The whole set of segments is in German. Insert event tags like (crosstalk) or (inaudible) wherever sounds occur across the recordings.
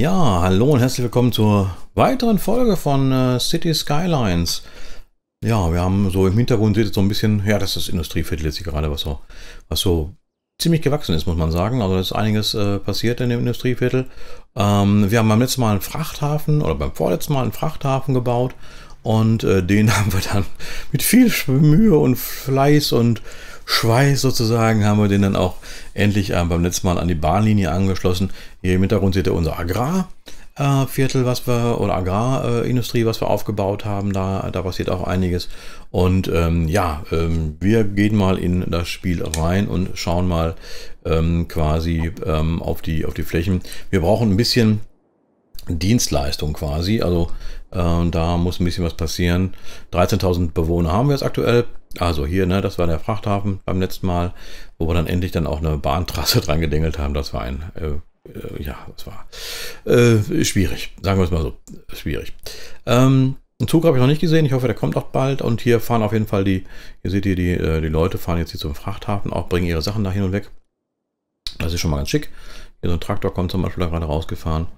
Ja, hallo und herzlich willkommen zur weiteren Folge von äh, City Skylines. Ja, wir haben so im Hintergrund seht ihr so ein bisschen, ja, das ist das Industrieviertel jetzt hier gerade, was so, was so ziemlich gewachsen ist, muss man sagen. Also da ist einiges äh, passiert in dem Industrieviertel. Ähm, wir haben beim letzten Mal einen Frachthafen oder beim vorletzten Mal einen Frachthafen gebaut und äh, den (laughs) haben wir dann mit viel Mühe und Fleiß und Schweiß sozusagen haben wir den dann auch endlich äh, beim letzten Mal an die Bahnlinie angeschlossen. Hier im Hintergrund seht ihr unser Agrarviertel, äh, was wir, oder Agrarindustrie, was wir aufgebaut haben. Da, da passiert auch einiges. Und ähm, ja, ähm, wir gehen mal in das Spiel rein und schauen mal ähm, quasi ähm, auf, die, auf die Flächen. Wir brauchen ein bisschen Dienstleistung quasi. Also äh, da muss ein bisschen was passieren. 13.000 Bewohner haben wir jetzt aktuell. Also hier, ne, das war der Frachthafen beim letzten Mal, wo wir dann endlich dann auch eine Bahntrasse (laughs) dran gedengelt haben. Das war ein, äh, äh, ja, das war äh, schwierig. Sagen wir es mal so, schwierig. Ähm, einen Zug habe ich noch nicht gesehen. Ich hoffe, der kommt auch bald. Und hier fahren auf jeden Fall die, ihr seht hier, die, äh, die Leute fahren jetzt hier zum Frachthafen, auch bringen ihre Sachen da hin und weg. Das ist schon mal ganz schick. Hier so ein Traktor kommt zum Beispiel da gerade rausgefahren.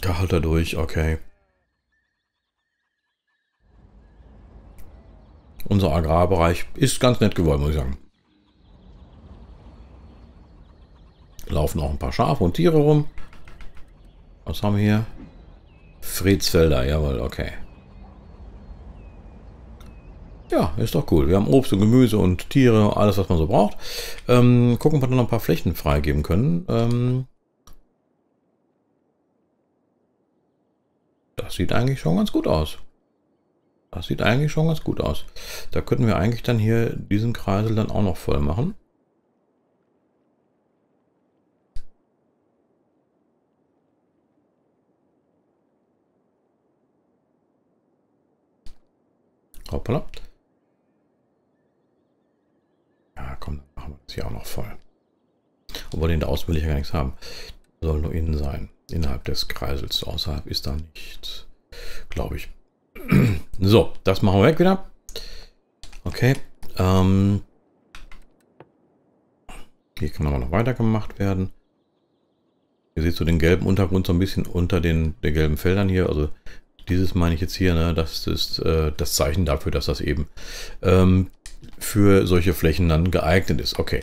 Gehalter durch, okay. Unser Agrarbereich ist ganz nett geworden, muss ich sagen. Laufen auch ein paar Schafe und Tiere rum. Was haben wir hier? Friedsfelder, jawohl, okay. Ja, ist doch cool. Wir haben Obst und Gemüse und Tiere, alles, was man so braucht. Ähm, gucken, ob wir noch ein paar Flächen freigeben können. Ähm, das sieht eigentlich schon ganz gut aus. Das sieht eigentlich schon ganz gut aus. Da könnten wir eigentlich dann hier diesen Kreisel dann auch noch voll machen. Hoppala. Ja, komm, machen wir das hier auch noch voll. Obwohl in der Außen will ich ja gar nichts haben. Soll nur innen sein. Innerhalb des Kreisels. Außerhalb ist da nichts. Glaube ich. (clears throat) So, das machen wir weg wieder. Okay. Ähm, hier kann aber noch weiter gemacht werden. Ihr seht so den gelben Untergrund so ein bisschen unter den, den gelben Feldern hier. Also dieses meine ich jetzt hier, ne, das ist äh, das Zeichen dafür, dass das eben ähm, für solche Flächen dann geeignet ist. Okay.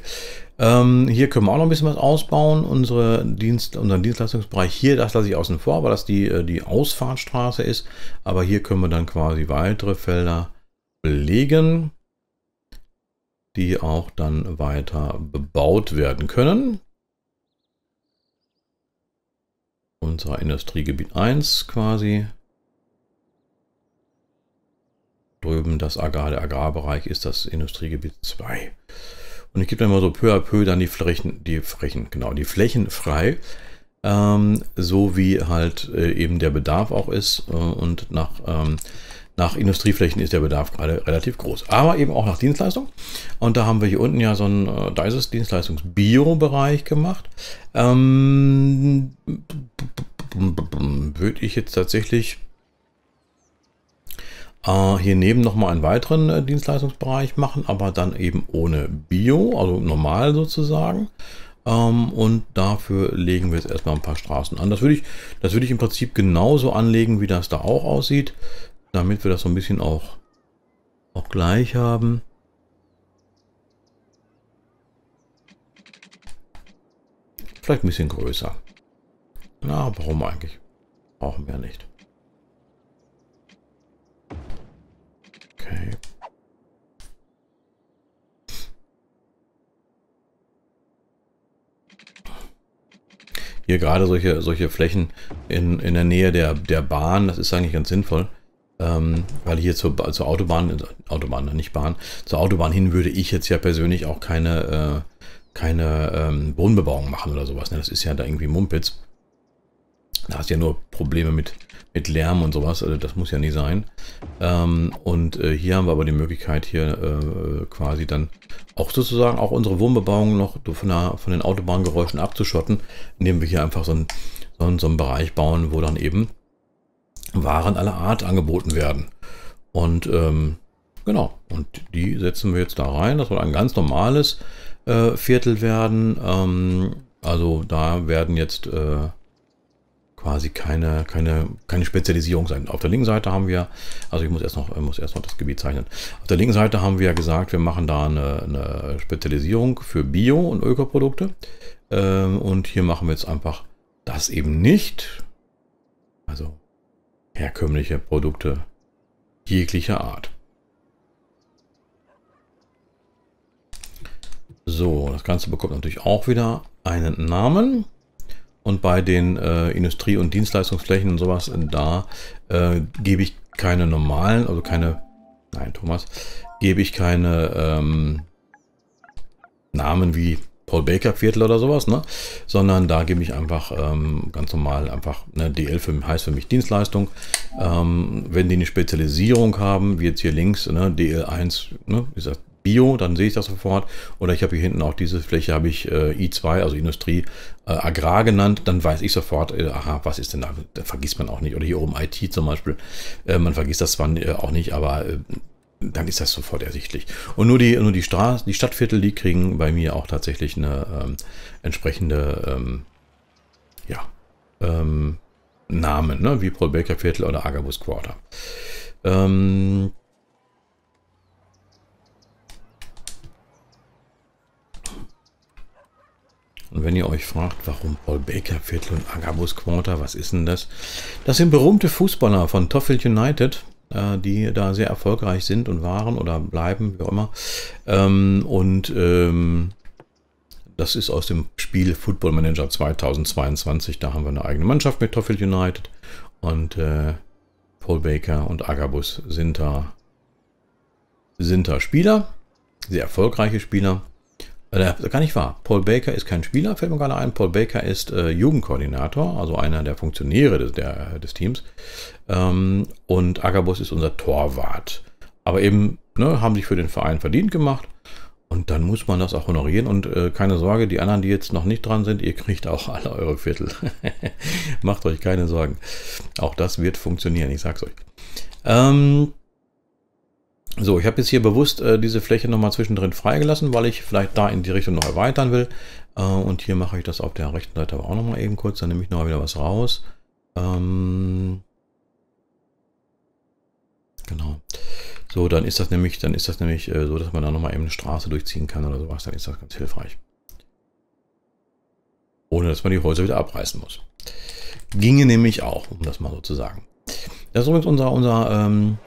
Ähm, hier können wir auch noch ein bisschen was ausbauen. Unsere Dienst, unseren Dienstleistungsbereich hier, das lasse ich außen vor, weil das die, äh, die Ausfahrtstraße ist. Aber hier können wir dann quasi weitere Felder belegen, die auch dann weiter bebaut werden können. Unser Industriegebiet 1 quasi. Drüben das Agrar, der Agrarbereich ist das Industriegebiet 2. Und ich gebe dann mal so peu à peu dann die Flächen, die Flächen, genau, die Flächen frei. Ähm, so wie halt äh, eben der Bedarf auch ist. Äh, und nach, ähm, nach Industrieflächen ist der Bedarf gerade relativ groß. Aber eben auch nach Dienstleistung. Und da haben wir hier unten ja so ein, äh, da ist es Dienstleistungs-Bio-Bereich gemacht. Ähm, würde ich jetzt tatsächlich äh, hier neben nochmal einen weiteren äh, Dienstleistungsbereich machen, aber dann eben ohne Bio, also normal sozusagen. Ähm, und dafür legen wir jetzt erstmal ein paar Straßen an. Das würde ich, das ich im Prinzip genauso anlegen, wie das da auch aussieht, damit wir das so ein bisschen auch, auch gleich haben. Vielleicht ein bisschen größer. Na, warum eigentlich? Brauchen wir nicht. Okay. Hier gerade solche, solche Flächen in, in der Nähe der, der Bahn, das ist eigentlich ganz sinnvoll. Ähm, weil hier zur, zur Autobahn, Autobahn, nicht Bahn, zur Autobahn hin würde ich jetzt ja persönlich auch keine, äh, keine ähm, Wohnbebauung machen oder sowas. Ne? Das ist ja da irgendwie Mumpitz. Da hast du ja nur Probleme mit, mit Lärm und sowas, also das muss ja nie sein. Ähm, und äh, hier haben wir aber die Möglichkeit, hier äh, quasi dann auch sozusagen auch unsere Wohnbebauung noch von, der, von den Autobahngeräuschen abzuschotten, indem wir hier einfach so, ein, so, so einen Bereich bauen, wo dann eben Waren aller Art angeboten werden. Und ähm, genau, und die setzen wir jetzt da rein. Das soll ein ganz normales äh, Viertel werden. Ähm, also da werden jetzt äh, quasi keine, keine, keine Spezialisierung sein. Auf der linken Seite haben wir, also ich muss erst noch, muss erst noch das Gebiet zeichnen. Auf der linken Seite haben wir gesagt, wir machen da eine, eine Spezialisierung für Bio- und Ökoprodukte. Ähm, und hier machen wir jetzt einfach das eben nicht. Also herkömmliche Produkte jeglicher Art. So, das Ganze bekommt natürlich auch wieder einen Namen. Und bei den äh, Industrie- und Dienstleistungsflächen und sowas, da äh, gebe ich keine normalen, also keine, nein, Thomas, gebe ich keine ähm, Namen wie Paul Baker Viertel oder sowas, ne? sondern da gebe ich einfach ähm, ganz normal einfach, ne, DL für, heißt für mich Dienstleistung. Ähm, wenn die eine Spezialisierung haben, wie jetzt hier links, ne, DL1, ne, ist das Bio, dann sehe ich das sofort. Oder ich habe hier hinten auch diese Fläche, habe ich äh, I2, also Industrie äh, Agrar genannt, dann weiß ich sofort, äh, aha, was ist denn da? Da vergisst man auch nicht. Oder hier oben IT zum Beispiel, äh, man vergisst das zwar äh, auch nicht, aber äh, dann ist das sofort ersichtlich. Und nur die, nur die, Straße, die Stadtviertel, die kriegen bei mir auch tatsächlich eine ähm, entsprechende, ähm, ja, ähm, Namen, ne? wie Paul Baker Viertel oder Agabus Quarter. Ähm, und wenn ihr euch fragt, warum Paul Baker Viertel und Agabus Quarter, was ist denn das? Das sind berühmte Fußballer von Toffield United, äh, die da sehr erfolgreich sind und waren oder bleiben, wie auch immer. Ähm, und ähm, das ist aus dem Spiel Football Manager 2022. Da haben wir eine eigene Mannschaft mit Toffield United. Und äh, Paul Baker und Agabus sind da, sind da Spieler, sehr erfolgreiche Spieler. Äh, gar nicht wahr. Paul Baker ist kein Spieler, fällt mir gerade ein. Paul Baker ist äh, Jugendkoordinator, also einer der Funktionäre des, der, des Teams. Ähm, und Agabus ist unser Torwart. Aber eben ne, haben sich für den Verein verdient gemacht. Und dann muss man das auch honorieren. Und äh, keine Sorge, die anderen, die jetzt noch nicht dran sind, ihr kriegt auch (laughs) alle eure Viertel. (laughs) Macht euch keine Sorgen. Auch das wird funktionieren, ich sag's euch. Ähm, so, ich habe jetzt hier bewusst äh, diese Fläche nochmal zwischendrin freigelassen, weil ich vielleicht da in die Richtung noch erweitern will. Äh, und hier mache ich das auf der rechten Seite aber auch nochmal eben kurz. Dann nehme ich nochmal wieder was raus. Ähm, genau. So, dann ist das nämlich, dann ist das nämlich äh, so, dass man da nochmal eben eine Straße durchziehen kann oder sowas. Dann ist das ganz hilfreich. Ohne dass man die Häuser wieder abreißen muss. Ginge nämlich auch, um das mal so zu sagen. Das ist übrigens unser, unser ähm,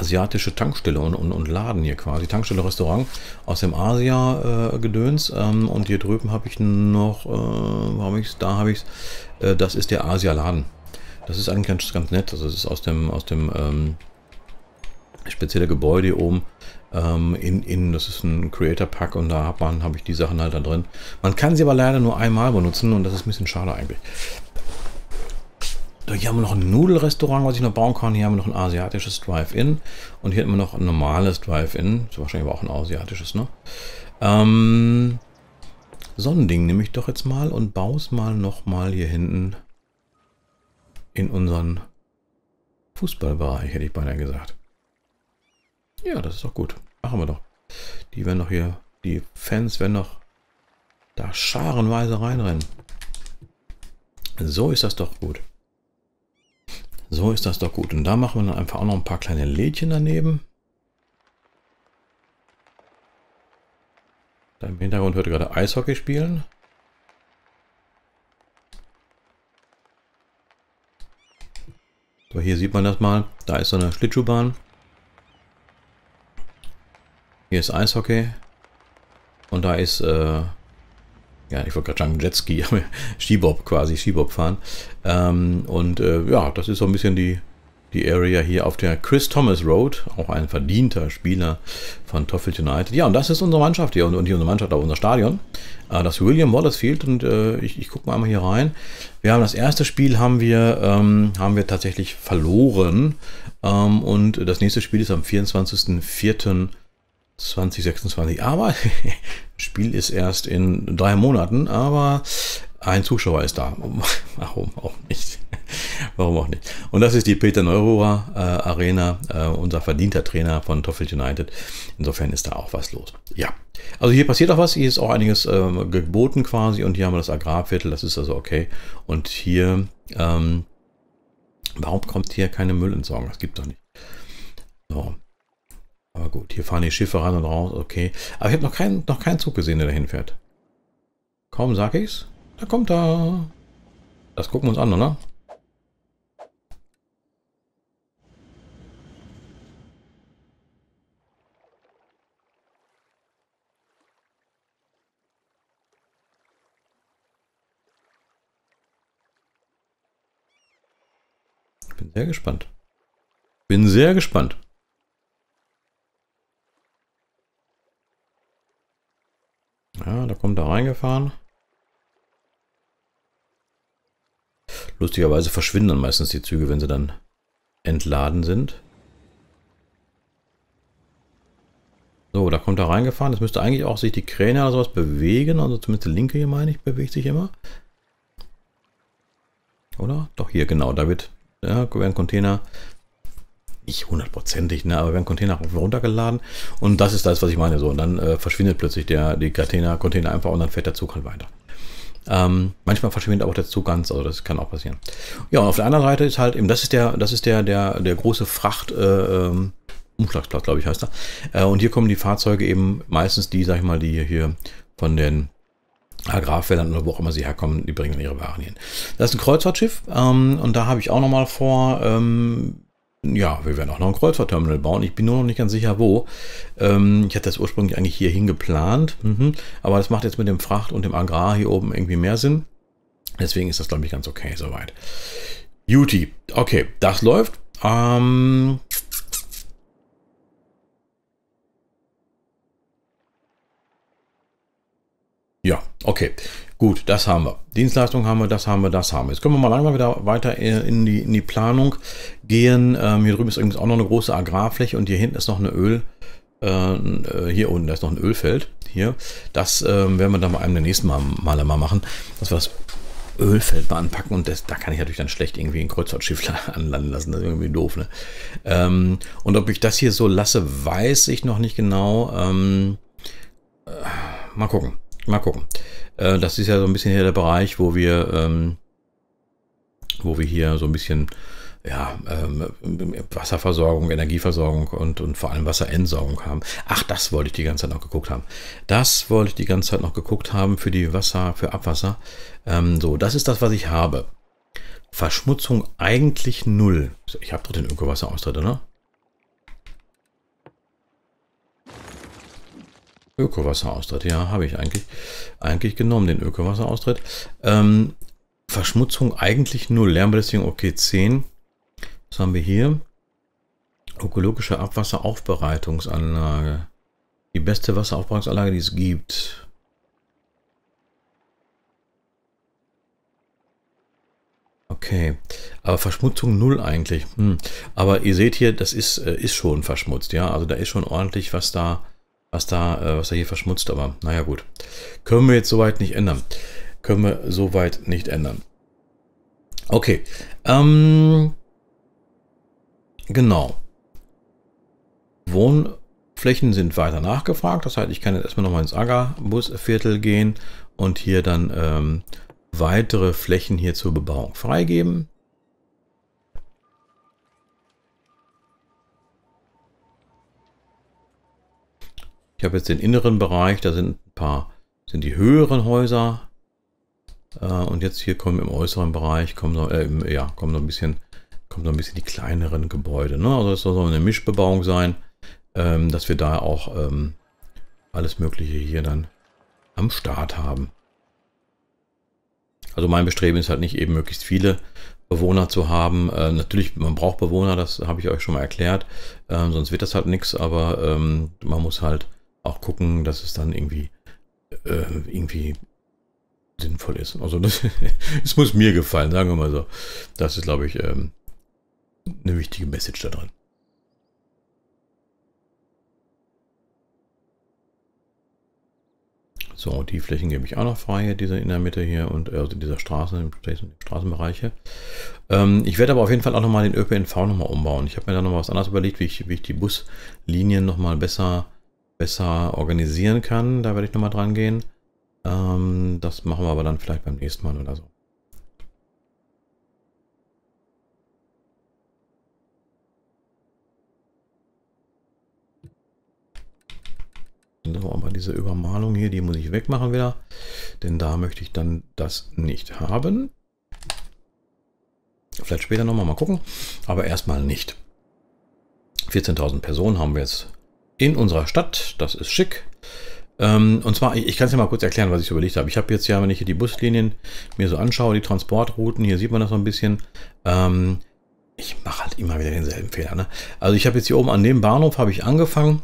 asiatische Tankstelle und, und, und, Laden hier quasi. Tankstelle, Restaurant aus dem Asia-Gedöns. Äh, ähm, und hier drüben habe ich noch, äh, wo ich es? Da habe ich es. Äh, das ist der Asia-Laden. Das ist eigentlich ganz, ganz nett. Also das ist aus dem, aus dem ähm, spezielle Gebäude hier oben. Ähm, in, in, das ist ein Creator Pack und da habe hab ich die Sachen halt da drin. Man kann sie aber leider nur einmal benutzen und das ist ein bisschen schade eigentlich. Hier haben wir noch ein Nudelrestaurant, was ich noch bauen kann. Hier haben wir noch ein asiatisches Drive-In. Und hier hätten wir noch ein normales Drive-In. Das ist wahrscheinlich auch ein asiatisches, ne? Ähm, so ein Ding nehme ich doch jetzt mal und baue es mal nochmal hier hinten in unseren Fußballbereich, hätte ich beinahe gesagt. Ja, das ist doch gut. Machen wir doch. Die werden noch hier, die Fans werden noch da scharenweise reinrennen. So ist das doch gut. So ist das doch gut. Und da machen wir dann einfach auch noch ein paar kleine Lädchen daneben. Da im Hintergrund hört gerade Eishockey spielen. So, hier sieht man das mal. Da ist so eine Schlittschuhbahn. Hier ist Eishockey. Und da ist äh, ja, ich wollte gerade sagen Jetski, (laughs) Skibob quasi, Skibob fahren. Ähm, und äh, ja, das ist so ein bisschen die, die Area hier auf der Chris Thomas Road, auch ein verdienter Spieler von Toffield United. Ja, und das ist unsere Mannschaft hier und, und hier unsere Mannschaft auch unser Stadion. Äh, das William Wallace Field und äh, ich, ich gucke mal einmal hier rein. Wir haben das erste Spiel haben wir, ähm, haben wir tatsächlich verloren ähm, und das nächste Spiel ist am 24.04. 2026. Aber (laughs) Spiel ist erst in drei Monaten, aber ein Zuschauer ist da. (laughs) Warum auch nicht? (laughs) Warum auch nicht? Und das ist die Peter Neururer äh, Arena, äh, unser verdienter Trainer von Toffield United. Insofern ist da auch was los. Ja, also hier passiert auch was. Hier ist auch einiges äh, geboten quasi. Und hier haben wir das Agrarviertel. Das ist also okay. Und hier, ähm, warum kommt hier keine Müllentsorgung? Das gibt doch nicht. So. Aber gut, hier fahren die Schiffe ran und raus. Okay. Aber ich habe noch keinen, noch keinen Zug gesehen, der dahin fährt. Kaum sag ich's. Da kommt er. Das gucken wir uns an, oder? Ich bin sehr gespannt. Bin sehr gespannt. Ja, reingefahren. Lustigerweise verschwinden dann meistens die Züge, wenn sie dann entladen sind. So, da kommt er reingefahren. Das müsste eigentlich auch sich die Kräne oder sowas bewegen. Also zumindest die linke hier, meine ich, bewegt sich immer. Oder? Doch hier, genau. Da wird, ja, werden Container, nicht hundertprozentig, ne, aber werden Container runtergeladen. Und das ist das, was ich meine. So, und dann äh, verschwindet plötzlich der, die Container, Container einfach und dann fährt der Zug halt weiter. Ähm, manchmal verschwindet auch der Zug ganz, also das kann auch passieren. Ja, und auf der anderen Seite ist halt eben, das ist der, das ist der, der, der große Fracht, äh, ähm, Umschlagsplatz, glaube ich, heißt er. Äh, und hier kommen die Fahrzeuge eben meistens die, sag ich mal, die hier von den Agrarfeldern oder wo auch immer sie herkommen, die bringen ihre Waren hin. Das ist ein Kreuzfahrtschiff ähm, und da habe ich auch nochmal vor, ähm, ja, wir werden auch noch ein Kreuzfahrtterminal bauen. Ich bin nur noch nicht ganz sicher, wo. Ähm, ich hatte das ursprünglich eigentlich hier hingeplant. Mhm. Aber das macht jetzt mit dem Fracht und dem Agrar hier oben irgendwie mehr Sinn. Deswegen ist das, glaube ich, ganz okay soweit. Juti. Okay, das läuft. Ähm, ja, okay. Gut, das haben wir. Dienstleistung haben wir, das haben wir, das haben wir. Jetzt können wir mal langsam wieder weiter in die, in die Planung gehen. Ähm, hier drüben ist übrigens auch noch eine große Agrarfläche und hier hinten ist noch eine Öl. Äh, äh hier unten ist noch ein Ölfeld. Hier. Das ähm, werden wir dann bei einem der nächsten Mal, Male mal machen, dass wir das Ölfeld mal anpacken und das, da kann ich natürlich dann schlecht irgendwie ein Kreuzfahrtschiff (laughs) anlanden lassen. Das ist irgendwie doof. Ne? Ähm, und ob ich das hier so lasse, weiß ich noch nicht genau. Ähm, äh, mal gucken. Mal gucken. Äh, das ist ja so ein bisschen hier der Bereich, wo wir, ähm, wo wir hier so ein bisschen ja, ähm, Wasserversorgung, Energieversorgung und, und vor allem Wasserentsorgung haben. Ach, das wollte ich die ganze Zeit noch geguckt haben. Das wollte ich die ganze Zeit noch geguckt haben für die Wasser, für Abwasser. Ähm, so, das ist das, was ich habe. Verschmutzung eigentlich null. Ich habe doch den Ökowasseraustrit, oder? Ökowasseraustrit, ja, habe ich eigentlich, eigentlich genommen, den Ökowasseraustrit. Ähm, Verschmutzung eigentlich null. Lärmbelästigung okay 10. Was haben wir hier? Ökologische Abwasseraufbereitungsanlage. Die beste Wasseraufbereitungsanlage, die es gibt. Okay, aber Verschmutzung null eigentlich. Hm. Aber ihr seht hier, das ist, äh, ist schon verschmutzt, ja. Also da ist schon ordentlich was da was da, äh, was da hier verschmutzt, aber naja gut. Können wir jetzt soweit nicht ändern. Können wir soweit nicht ändern. Okay. Ähm, genau. Wohnflächen sind weiter nachgefragt. Das heißt, ich kann jetzt erstmal nochmal ins Agarbusviertel gehen und hier dann ähm, weitere Flächen hier zur Bebauung freigeben. Ich habe jetzt den inneren Bereich, da sind ein paar, sind die höheren Häuser. Äh, und jetzt hier kommen im äußeren Bereich, kommen noch, äh, ja, kommen noch ein bisschen, kommen noch ein bisschen die kleineren Gebäude. Ne? Also es soll so eine Mischbebauung sein, ähm, dass wir da auch ähm, alles Mögliche hier dann am Start haben. Also mein Bestreben ist halt nicht eben möglichst viele Bewohner zu haben. Äh, natürlich, man braucht Bewohner, das habe ich euch schon mal erklärt. Äh, sonst wird das halt nichts, aber ähm, man muss halt auch gucken, dass es dann irgendwie, äh, irgendwie sinnvoll ist. Also das, (laughs) es muss mir gefallen, sagen wir mal so. Das ist, glaube ich, ähm, eine wichtige Message da drin. So, die Flächen gebe ich auch noch frei, diese in der Mitte hier und also dieser Straße, im Straßenbereich hier. Ähm, ich werde aber auf jeden Fall auch nochmal den ÖPNV nochmal umbauen. Ich habe mir da noch was anderes überlegt, wie ich, wie ich die Buslinien nochmal besser, besser organisieren kann. Da werde ich nochmal dran gehen. Ähm, das machen wir aber dann vielleicht beim nächsten Mal oder so. So, aber diese Übermalung hier, die muss ich wegmachen wieder. Denn da möchte ich dann das nicht haben. Vielleicht später nochmal mal gucken. Aber erstmal nicht. 14.000 Personen haben wir jetzt in unserer Stadt. Das ist schick. Ähm, und zwar, ich, kann es ja mal kurz erklären, was ich überlegt habe. Ich habe jetzt ja, wenn ich hier die Buslinien mir so anschaue, die Transportrouten, hier sieht man das so ein bisschen. Ähm, ich mache halt immer wieder denselben Fehler. Ne? Also ich habe jetzt hier oben an dem Bahnhof habe ich angefangen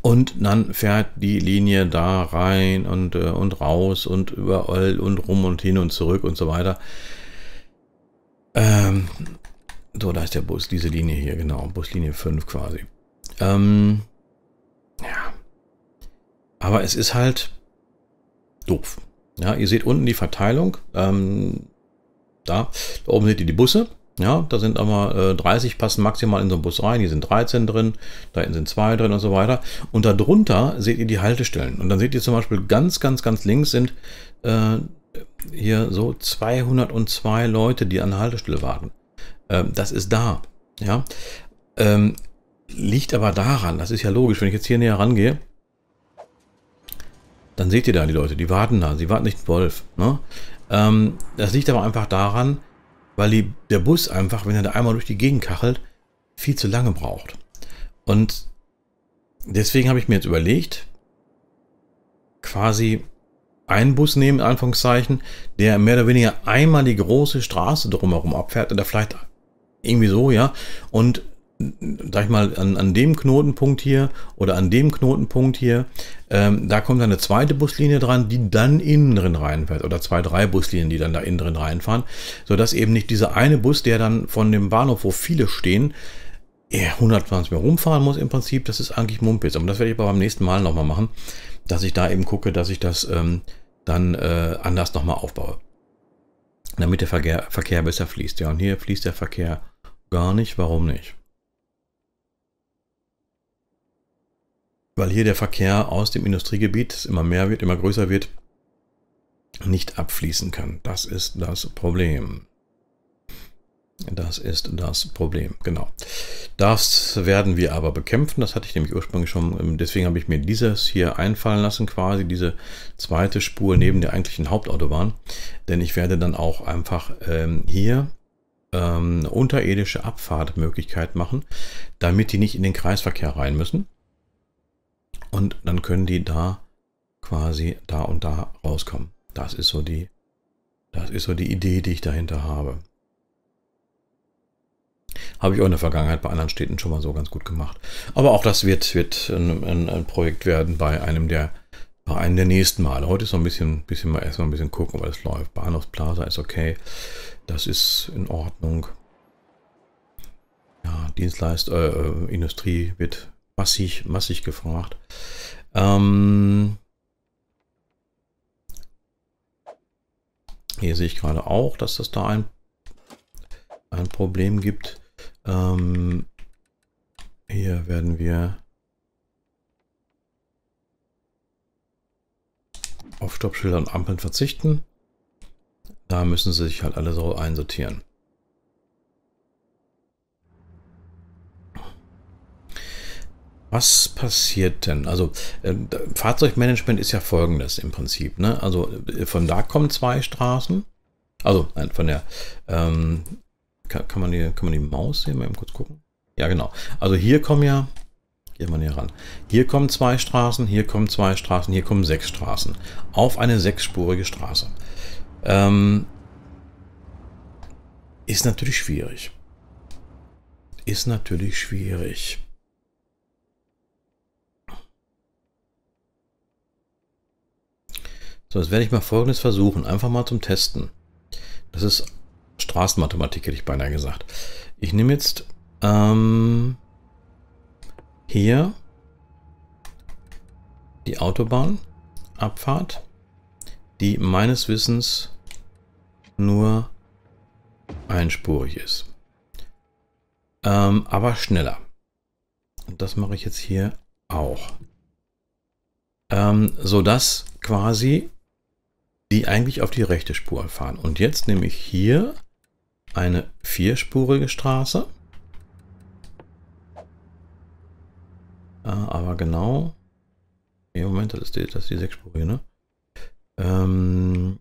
und dann fährt die Linie da rein und, äh, und raus und überall und rum und hin und zurück und so weiter. Ähm, so, da ist der Bus, diese Linie hier, genau, Buslinie 5 quasi. Ähm, ja. Aber es ist halt doof. Ja, ihr seht unten die Verteilung. Ähm, da, da oben seht ihr die Busse. Ja, da sind aber äh, 30 passen maximal in so einen Bus rein. Hier sind 13 drin, da hinten sind zwei drin und so weiter. Und darunter seht ihr die Haltestellen. Und dann seht ihr zum Beispiel ganz, ganz, ganz links sind äh, hier so 202 Leute, die an der Haltestelle warten. Ähm, das ist da. Ja, ähm, liegt aber daran, das ist ja logisch, wenn ich jetzt hier näher rangehe, dann seht ihr da die Leute, die warten da, sie warten nicht Wolf. Ne? Ähm, das liegt aber einfach daran, weil die, der Bus einfach, wenn er da einmal durch die Gegend kachelt, viel zu lange braucht. Und deswegen habe ich mir jetzt überlegt, quasi einen Bus nehmen, in Anführungszeichen, der mehr oder weniger einmal die große Straße drumherum abfährt oder vielleicht irgendwie so, ja, und sag ich mal, an, an dem Knotenpunkt hier oder an dem Knotenpunkt hier, ähm, da kommt dann eine zweite Buslinie dran, die dann innen drin reinfährt oder zwei, drei Buslinien, die dann da innen drin reinfahren, sodass eben nicht dieser eine Bus, der dann von dem Bahnhof, wo viele stehen, 120 mehr rumfahren muss im Prinzip, das ist eigentlich Mumpitz. Aber das werde ich aber beim nächsten Mal nochmal machen, dass ich da eben gucke, dass ich das ähm, dann äh, anders nochmal aufbaue. Damit der Verkehr, Verkehr besser fließt. Ja, und hier fließt der Verkehr gar nicht. Warum nicht? Weil hier der Verkehr aus dem Industriegebiet, immer mehr wird, immer größer wird, nicht abfließen kann. Das ist das Problem. Das ist das Problem, genau. Das werden wir aber bekämpfen. Das hatte ich nämlich ursprünglich schon. Deswegen habe ich mir dieses hier einfallen lassen, quasi diese zweite Spur neben der eigentlichen Hauptautobahn. Denn ich werde dann auch einfach ähm, hier ähm, unterirdische Abfahrtmöglichkeit machen, damit die nicht in den Kreisverkehr rein müssen. Und dann können die da quasi da und da rauskommen. Das ist so die, das ist so die Idee, die ich dahinter habe. Habe ich auch in der Vergangenheit bei anderen Städten schon mal so ganz gut gemacht. Aber auch das wird, wird ein, ein, ein Projekt werden bei einem der, bei einem der nächsten Male. Heute ist noch ein bisschen, bisschen mal erstmal ein bisschen gucken, weil es läuft. Bahnhofsplaza ist okay. Das ist in Ordnung. Ja, Dienstleist, äh, äh Industrie wird massig, massig gefragt. Ähm, hier sehe ich gerade auch, dass das da ein, ein Problem gibt. Ähm, hier werden wir auf Stoppschilder und Ampeln verzichten. Da müssen sie sich halt alle so einsortieren. Was passiert denn? Also äh, Fahrzeugmanagement ist ja folgendes im Prinzip. Ne? Also äh, von da kommen zwei Straßen. Also nein, von der ähm, kann, kann, man die, kann man die Maus sehen? Mal eben kurz gucken. Ja, genau. Also hier kommen ja, geht man hier ran. Hier kommen zwei Straßen, hier kommen zwei Straßen, hier kommen sechs Straßen. Auf eine sechsspurige Straße. Ähm, ist natürlich schwierig. Ist natürlich schwierig. So, jetzt werde ich mal folgendes versuchen. Einfach mal zum Testen. Das ist Straßenmathematik, hätte ich beinahe gesagt. Ich nehme jetzt ähm, hier die Autobahn Abfahrt, die meines Wissens nur einspurig ist. Ähm, aber schneller. Und das mache ich jetzt hier auch. Ähm, sodass quasi die eigentlich auf die rechte Spur fahren. Und jetzt nehme ich hier eine vierspurige Straße. Äh, aber genau. Im Moment, das ist die, das ist die sechsspurige, ne? Ähm,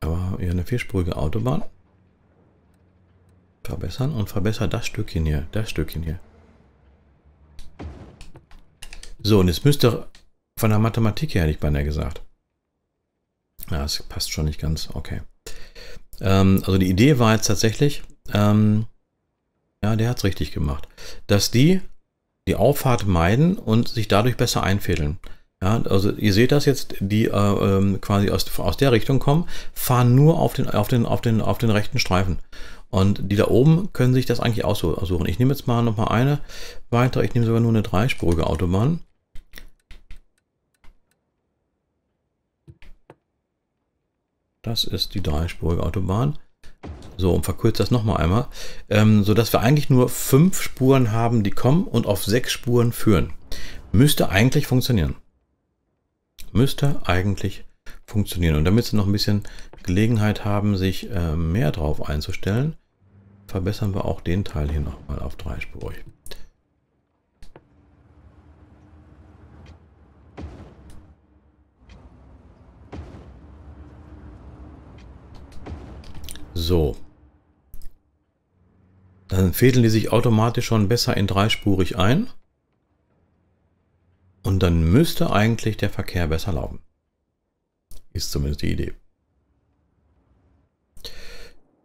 aber ja, eine vierspurige Autobahn. Verbessern und verbessert das Stückchen hier. Das Stückchen hier. So, und jetzt müsste von der Mathematik her, hätte ich beinahe gesagt. Ja, das passt schon nicht ganz. Okay. Ähm, also die Idee war jetzt tatsächlich, ähm, ja, der hat es richtig gemacht, dass die die Auffahrt meiden und sich dadurch besser einfädeln. Ja, also ihr seht das jetzt, die äh, ähm, quasi aus, aus der Richtung kommen, fahren nur auf den, auf, den, auf, den, auf den rechten Streifen. Und die da oben können sich das eigentlich aussuchen. Ich nehme jetzt mal noch mal eine weitere, ich nehme sogar nur eine dreispurige Autobahn. Das ist die dreispurige Autobahn. So, und verkürzt das nochmal einmal. Ähm, sodass wir eigentlich nur fünf Spuren haben, die kommen und auf sechs Spuren führen. Müsste eigentlich funktionieren. Müsste eigentlich funktionieren. Und damit Sie noch ein bisschen Gelegenheit haben, sich äh, mehr drauf einzustellen, verbessern wir auch den Teil hier nochmal auf dreispurig. So. Dann fädeln die sich automatisch schon besser in dreispurig ein. Und dann müsste eigentlich der Verkehr besser laufen. Ist zumindest die Idee.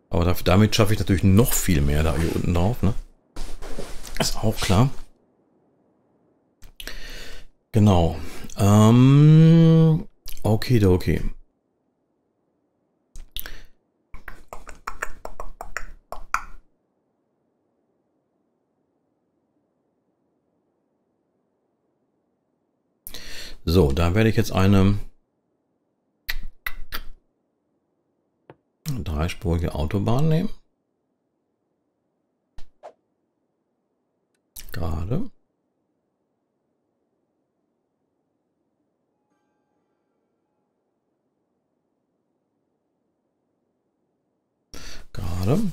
Aber damit schaffe ich natürlich noch viel mehr da hier unten drauf. Ne? Ist auch klar. Genau. Ähm, okay, okay. So, da werde ich jetzt eine dreispurige Autobahn nehmen. Gerade. Gerade.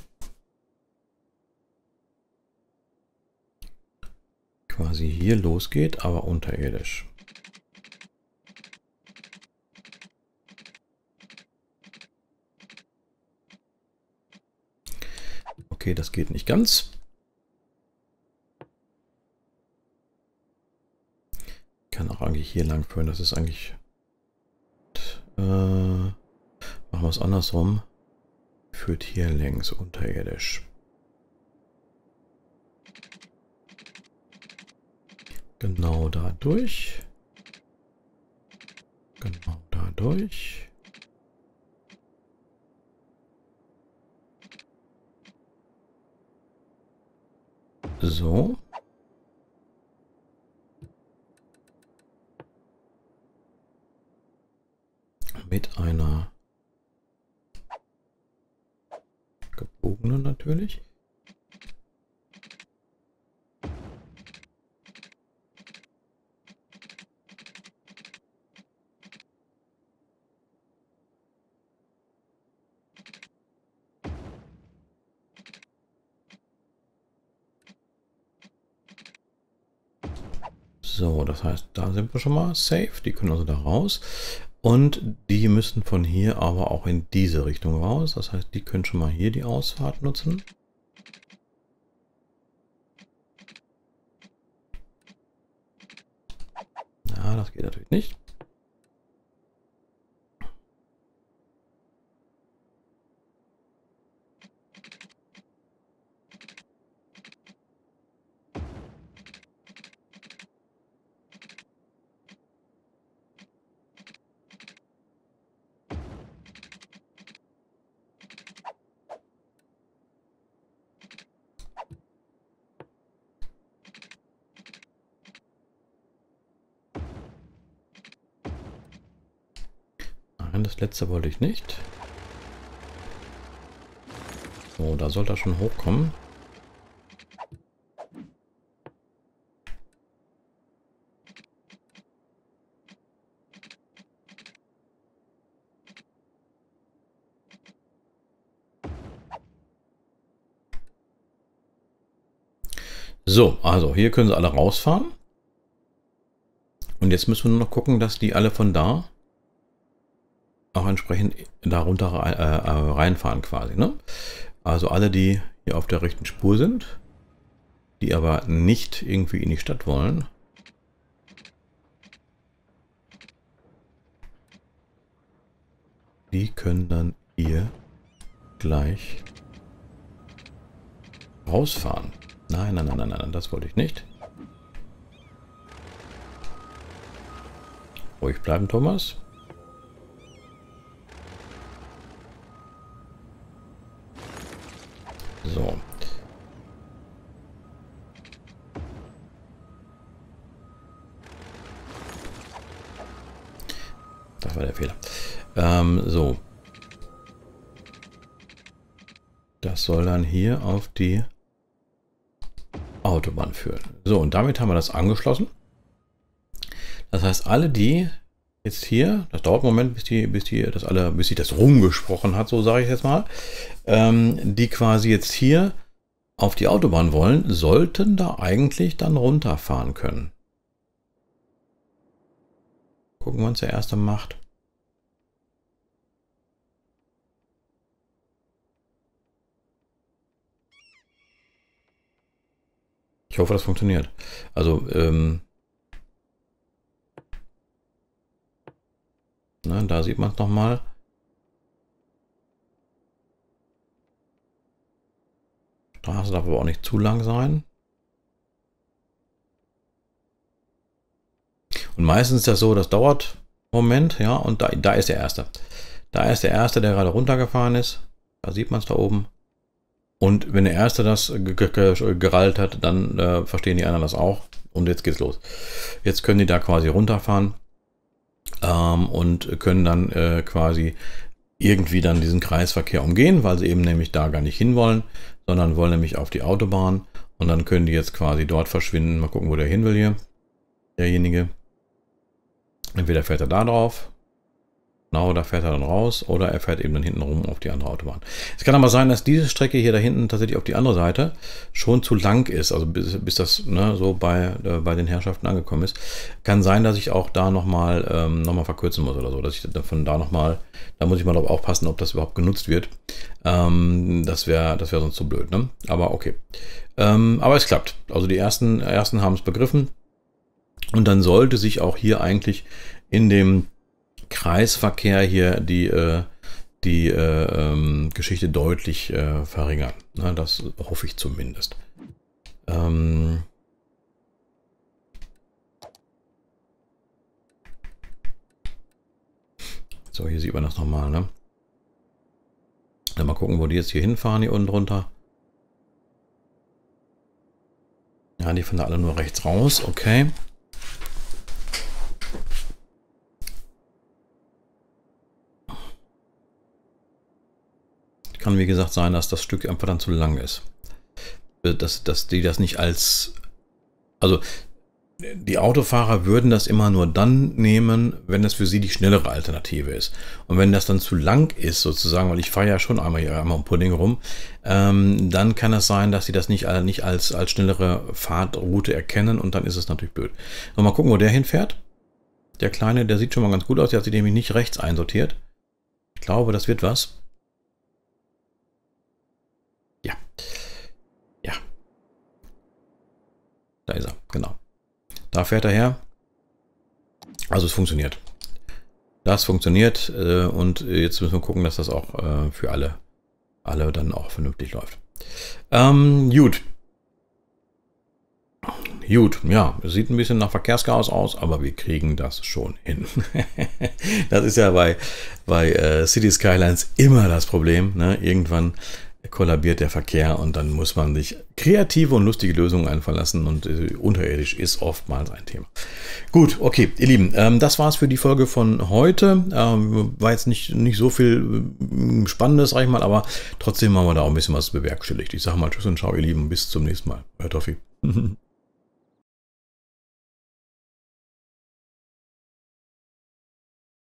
Quasi hier losgeht, aber unterirdisch. Okay, das geht nicht ganz. Ich kann auch eigentlich hier lang führen. Das ist eigentlich... Äh, machen wir es andersrum. Führt hier längs unterirdisch. Genau da durch. Genau da So. Mit einer gebogenen natürlich. So, das heißt, da sind wir schon mal safe. Die können also da raus. Und die müssen von hier aber auch in diese Richtung raus. Das heißt, die können schon mal hier die Ausfahrt nutzen. Ja, das geht natürlich nicht. Nein, das letzte wollte ich nicht. So, da sollte er schon hochkommen. So, also hier können sie alle rausfahren. Und jetzt müssen wir nur noch gucken, dass die alle von da entsprechend darunter äh, äh, reinfahren quasi. Ne? Also alle, die hier auf der rechten Spur sind, die aber nicht irgendwie in die Stadt wollen. Die können dann hier gleich rausfahren. Nein, nein, nein, nein, nein, das wollte ich nicht. Ruhig bleiben, Thomas. So. Das war der Fehler. Ähm, so. Das soll dann hier auf die Autobahn führen. So, und damit haben wir das angeschlossen. Das heißt, alle die jetzt hier, das dauert einen Moment, bis die, bis die das alle, bis sie das rumgesprochen hat, so sage ich jetzt mal, ähm, die quasi jetzt hier auf die Autobahn wollen, sollten da eigentlich dann runterfahren können. Gucken wir uns der erste macht. Ich hoffe, das funktioniert. Also, ähm, ne, da sieht man es nochmal. Straße darf aber auch nicht zu lang sein. Und meistens ist das so, das dauert einen Moment, ja, und da, da ist der Erste. Da ist der Erste, der gerade runtergefahren ist. Da sieht man es da oben. Und wenn der Erste das gerallt hat, dann äh, verstehen die anderen das auch. Und jetzt geht's los. Jetzt können die da quasi runterfahren ähm, und können dann äh, quasi irgendwie dann diesen Kreisverkehr umgehen, weil sie eben nämlich da gar nicht hinwollen, sondern wollen nämlich auf die Autobahn. Und dann können die jetzt quasi dort verschwinden. Mal gucken, wo der hin will hier. Derjenige. Entweder fährt er da drauf Genau, da fährt er dann raus oder er fährt eben dann hinten rum auf die andere Autobahn. Es kann aber sein, dass diese Strecke hier da hinten tatsächlich auf die andere Seite schon zu lang ist, also bis, bis das ne, so bei, äh, bei den Herrschaften angekommen ist. Kann sein, dass ich auch da nochmal ähm, noch verkürzen muss oder so, dass ich von da nochmal, da muss ich mal drauf aufpassen, ob das überhaupt genutzt wird. Ähm, das wäre das wär sonst zu blöd, ne? Aber okay. Ähm, aber es klappt. Also die ersten, ersten haben es begriffen. Und dann sollte sich auch hier eigentlich in dem Kreisverkehr hier die, äh, die äh, ähm, Geschichte deutlich äh, verringern. Das hoffe ich zumindest. Ähm so, hier sieht man das nochmal, ne? Dann mal gucken, wo die jetzt hier hinfahren, hier unten drunter. Ja, die fahren da alle nur rechts raus, okay. Kann wie gesagt sein, dass das Stück einfach dann zu lang ist. Dass, dass die das nicht als... Also die Autofahrer würden das immer nur dann nehmen, wenn es für sie die schnellere Alternative ist. Und wenn das dann zu lang ist, sozusagen, weil ich fahre ja schon einmal hier einmal um Pudding rum, ähm, dann kann es sein, dass sie das nicht, nicht als, als schnellere Fahrtroute erkennen und dann ist es natürlich blöd. Und mal gucken, wo der hinfährt. Der Kleine, der sieht schon mal ganz gut aus, der hat sich nämlich nicht rechts einsortiert. Ich glaube, das wird was. Da ist er, genau. Da fährt er her. Also es funktioniert. Das funktioniert äh, und jetzt müssen wir gucken, dass das auch äh, für alle, alle dann auch vernünftig läuft. Ähm, gut. Gut, ja, es sieht ein bisschen nach Verkehrschaos aus, aber wir kriegen das schon hin. (laughs) das ist ja bei, bei äh, City Skylines immer das Problem. Ne? Irgendwann kollabiert der Verkehr und dann muss man sich kreative und lustige Lösungen einfallen lassen und äh, unterirdisch ist oftmals ein Thema. Gut, okay, ihr Lieben, ähm, das war's für die Folge von heute. Ähm, war jetzt nicht, nicht so viel äh, Spannendes, sag ich mal, aber trotzdem haben wir da auch ein bisschen was bewerkstelligt. Ich sage mal Tschüss und Ciao, ihr Lieben, bis zum nächsten Mal. Euer Toffi. (laughs)